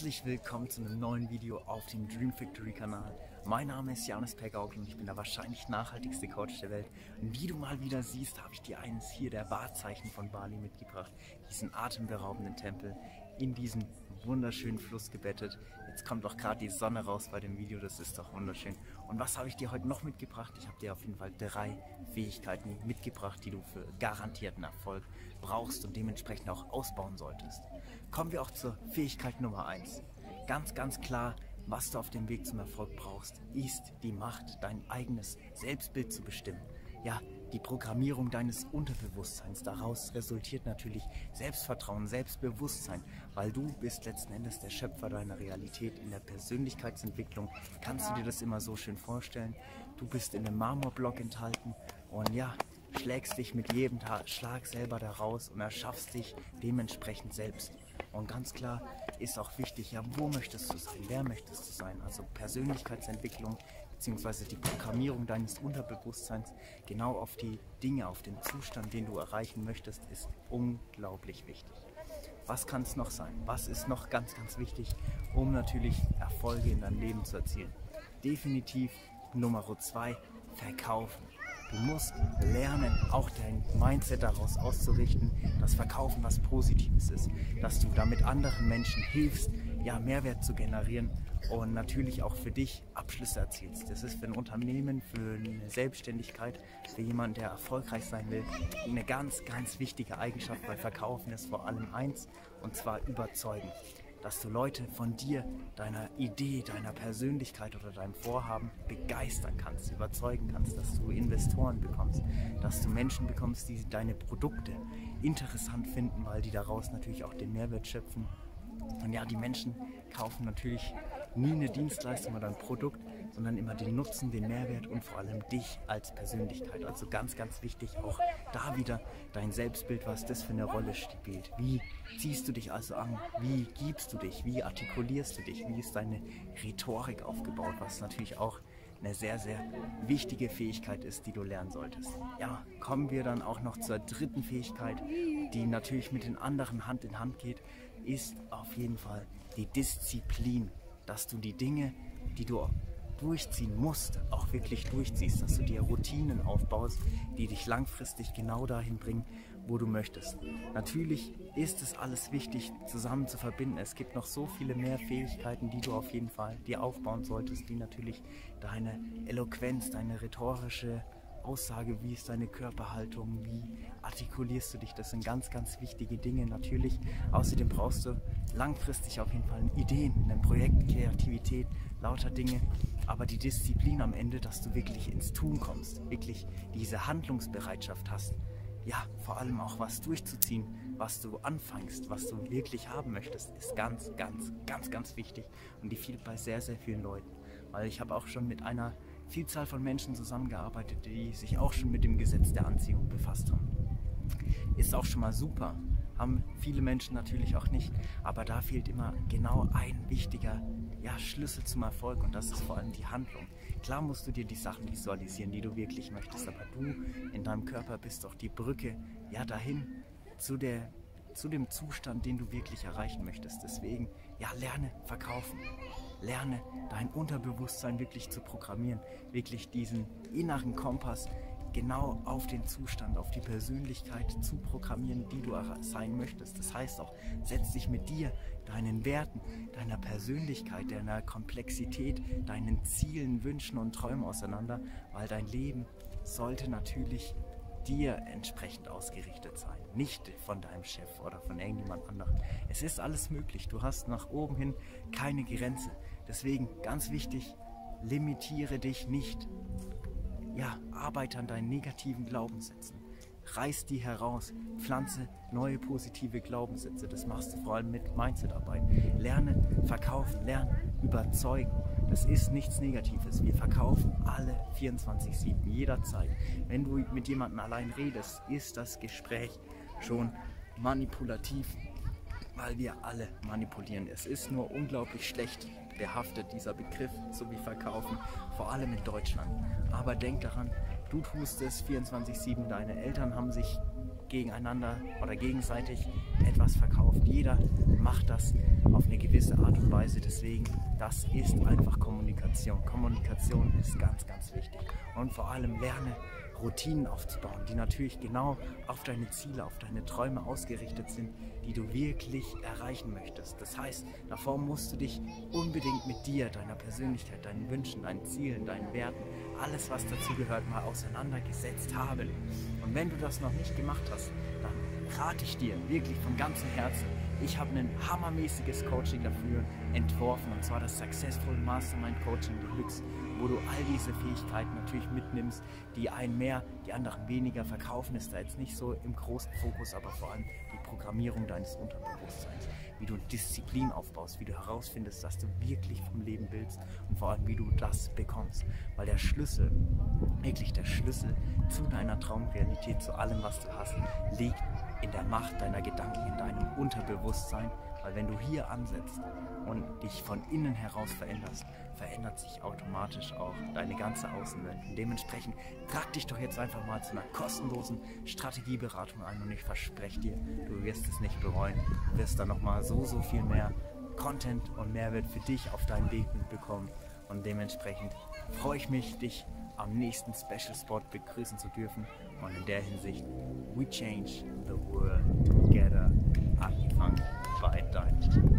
Herzlich willkommen zu einem neuen Video auf dem Dream Factory Kanal. Mein Name ist Janis Peggauk und ich bin der wahrscheinlich nachhaltigste Coach der Welt. Und wie du mal wieder siehst, habe ich dir eines hier der Wahrzeichen von Bali mitgebracht. Diesen atemberaubenden Tempel in diesen wunderschönen Fluss gebettet. Jetzt kommt auch gerade die Sonne raus bei dem Video, das ist doch wunderschön. Und was habe ich dir heute noch mitgebracht? Ich habe dir auf jeden Fall drei Fähigkeiten mitgebracht, die du für garantierten Erfolg brauchst und dementsprechend auch ausbauen solltest. Kommen wir auch zur Fähigkeit Nummer eins. Ganz, ganz klar, was du auf dem Weg zum Erfolg brauchst, ist die Macht, dein eigenes Selbstbild zu bestimmen. Ja, die Programmierung deines Unterbewusstseins. Daraus resultiert natürlich Selbstvertrauen, Selbstbewusstsein, weil du bist letzten Endes der Schöpfer deiner Realität. In der Persönlichkeitsentwicklung kannst du dir das immer so schön vorstellen. Du bist in einem Marmorblock enthalten und ja, schlägst dich mit jedem Schlag selber daraus und erschaffst dich dementsprechend selbst. Und ganz klar ist auch wichtig, ja, wo möchtest du sein? Wer möchtest du sein? Also Persönlichkeitsentwicklung bzw. die Programmierung deines Unterbewusstseins genau auf die Dinge, auf den Zustand, den du erreichen möchtest, ist unglaublich wichtig. Was kann es noch sein? Was ist noch ganz, ganz wichtig, um natürlich Erfolge in deinem Leben zu erzielen? Definitiv Nummer zwei, verkaufen. Du musst lernen, auch dein Mindset daraus auszurichten, dass Verkaufen was Positives ist, dass du damit anderen Menschen hilfst, ja, Mehrwert zu generieren und natürlich auch für dich Abschlüsse erzielst. Das ist für ein Unternehmen, für eine Selbstständigkeit, für jemanden, der erfolgreich sein will, eine ganz, ganz wichtige Eigenschaft, weil Verkaufen ist vor allem eins, und zwar überzeugen dass du Leute von dir, deiner Idee, deiner Persönlichkeit oder deinem Vorhaben begeistern kannst, überzeugen kannst, dass du Investoren bekommst, dass du Menschen bekommst, die deine Produkte interessant finden, weil die daraus natürlich auch den Mehrwert schöpfen. Und ja, die Menschen kaufen natürlich nie eine Dienstleistung oder ein Produkt, sondern immer den Nutzen, den Mehrwert und vor allem dich als Persönlichkeit. Also ganz, ganz wichtig auch da wieder dein Selbstbild, was das für eine Rolle spielt. Wie ziehst du dich also an? Wie gibst du dich? Wie artikulierst du dich? Wie ist deine Rhetorik aufgebaut? Was natürlich auch eine sehr, sehr wichtige Fähigkeit ist, die du lernen solltest. Ja, kommen wir dann auch noch zur dritten Fähigkeit, die natürlich mit den anderen Hand in Hand geht, ist auf jeden Fall die Disziplin, dass du die Dinge, die du durchziehen musst, auch wirklich durchziehst, dass du dir Routinen aufbaust, die dich langfristig genau dahin bringen, wo du möchtest. Natürlich ist es alles wichtig, zusammen zu verbinden. Es gibt noch so viele mehr Fähigkeiten, die du auf jeden Fall dir aufbauen solltest, die natürlich deine Eloquenz, deine rhetorische Aussage, wie ist deine Körperhaltung, wie artikulierst du dich, das sind ganz, ganz wichtige Dinge natürlich. Außerdem brauchst du langfristig auf jeden Fall Ideen, ein Projekt, Kreativität, lauter Dinge, aber die Disziplin am Ende, dass du wirklich ins Tun kommst, wirklich diese Handlungsbereitschaft hast, ja, vor allem auch was durchzuziehen, was du anfängst, was du wirklich haben möchtest, ist ganz, ganz, ganz, ganz wichtig und die fehlt bei sehr, sehr vielen Leuten. Weil ich habe auch schon mit einer Vielzahl von Menschen zusammengearbeitet, die sich auch schon mit dem Gesetz der Anziehung befasst haben. Ist auch schon mal super, haben viele Menschen natürlich auch nicht, aber da fehlt immer genau ein wichtiger ja, Schlüssel zum Erfolg und das ist vor allem die Handlung. Klar musst du dir die Sachen visualisieren, die du wirklich möchtest, aber du in deinem Körper bist doch die Brücke ja dahin zu der zu dem Zustand, den du wirklich erreichen möchtest. Deswegen, ja, lerne verkaufen. Lerne dein Unterbewusstsein wirklich zu programmieren, wirklich diesen inneren Kompass genau auf den Zustand, auf die Persönlichkeit zu programmieren, die du sein möchtest. Das heißt auch, setz dich mit dir, deinen Werten, deiner Persönlichkeit, deiner Komplexität, deinen Zielen, Wünschen und Träumen auseinander, weil dein Leben sollte natürlich dir entsprechend ausgerichtet sein, nicht von deinem Chef oder von irgendjemand anderem. Es ist alles möglich. Du hast nach oben hin keine Grenze. Deswegen ganz wichtig, limitiere dich nicht. Ja, arbeite an deinen negativen Glaubenssätzen. Reiß die heraus, pflanze neue positive Glaubenssätze. Das machst du vor allem mit Mindsetarbeit. Lerne, verkaufen, lerne, überzeugen. Das ist nichts Negatives. Wir verkaufen alle 24-7, jederzeit. Wenn du mit jemandem allein redest, ist das Gespräch schon manipulativ, weil wir alle manipulieren. Es ist nur unglaublich schlecht behaftet, dieser Begriff, so wie verkaufen, vor allem in Deutschland. Aber denk daran, du tust es 24-7, deine Eltern haben sich gegeneinander oder gegenseitig etwas verkauft. Jeder macht das auf eine gewisse Art und Weise. Deswegen, das ist einfach Kommunikation. Kommunikation ist ganz, ganz wichtig. Und vor allem lerne Routinen aufzubauen, die natürlich genau auf deine Ziele, auf deine Träume ausgerichtet sind, die du wirklich erreichen möchtest. Das heißt, davor musst du dich unbedingt mit dir, deiner Persönlichkeit, deinen Wünschen, deinen Zielen, deinen Werten, alles was dazu gehört, mal auseinandergesetzt haben. Und wenn du das noch nicht gemacht hast, dann rate ich dir wirklich von ganzem Herzen, ich habe ein hammermäßiges Coaching dafür entworfen und zwar das Successful Mastermind Coaching Deluxe, wo du all diese Fähigkeiten natürlich mitnimmst, die einen mehr, die anderen weniger verkaufen, ist da jetzt nicht so im großen Fokus, aber vor allem die Programmierung deines Unterbewusstseins, wie du Disziplin aufbaust, wie du herausfindest, dass du wirklich vom Leben willst und vor allem, wie du das bekommst. Weil der Schlüssel, wirklich der Schlüssel zu deiner Traumrealität, zu allem, was du hast, liegt in der Macht deiner Gedanken, in deinem Unterbewusstsein. Weil wenn du hier ansetzt und dich von innen heraus veränderst, verändert sich automatisch auch deine ganze Außenwelt. Und dementsprechend trag dich doch jetzt einfach mal zu einer kostenlosen Strategieberatung ein und ich verspreche dir, du wirst es nicht bereuen. Du wirst dann nochmal so, so viel mehr Content und Mehrwert für dich auf deinen Weg mitbekommen. Und dementsprechend freue ich mich, dich am nächsten Special Spot begrüßen zu dürfen. Und in der Hinsicht, we change the world together. Angefangen bei deinem